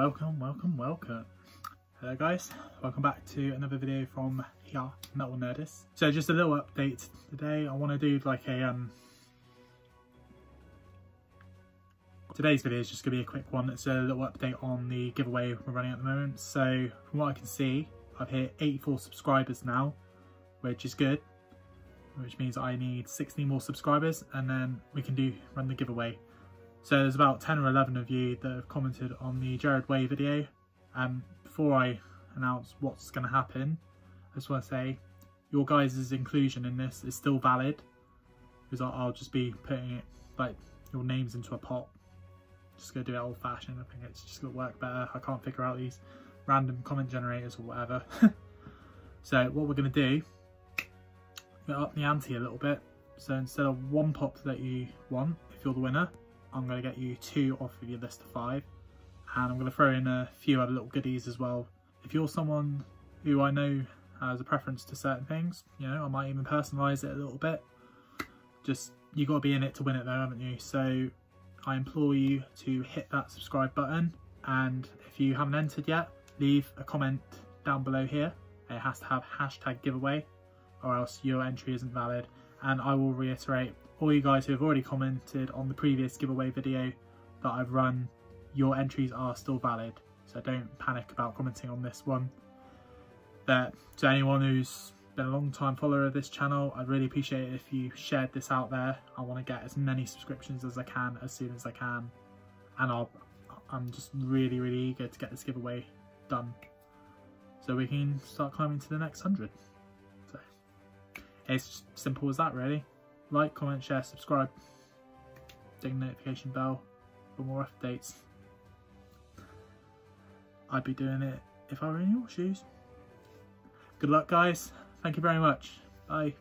welcome, welcome, welcome. Hello guys, welcome back to another video from here, Metal Nerdist. So just a little update today. I want to do like a um. Today's video is just going to be a quick one. It's a little update on the giveaway we're running at the moment. So from what I can see, I've hit 84 subscribers now, which is good. Which means I need 60 more subscribers and then we can do run the giveaway. So there's about 10 or 11 of you that have commented on the Jared Way video. Um, before I announce what's going to happen, I just want to say your guys' inclusion in this is still valid because I'll, just be putting it like your names into a pot. Just gonna do it old fashioned. I think it's just gonna work better. I can't figure out these random comment generators or whatever. so what we're gonna do, we're up the ante a little bit. So instead of one pop that you want, if you're the winner, I'm going to get you two off of your list of five. And I'm going to throw in a few other little goodies as well. If you're someone who I know has a preference to certain things, you know, I might even personalise it a little bit. Just, you got to be in it to win it though, haven't you? So I implore you to hit that subscribe button. And if you haven't entered yet, leave a comment down below here. It has to have hashtag giveaway or else your entry isn't valid. And I will reiterate all you guys who have already commented on the previous giveaway video that I've run, your entries are still valid. So don't panic about commenting on this one. But to anyone who's been a long time follower of this channel, I'd really appreciate it if you shared this out there. I want to get as many subscriptions as I can as soon as I can. And I'll, I'm just really, really eager to get this giveaway done. So we can start climbing to the next 100. It's simple as that really. Like, comment, share, subscribe. Ding the notification bell for more updates. I'd be doing it if I were in your shoes. Good luck guys. Thank you very much. Bye.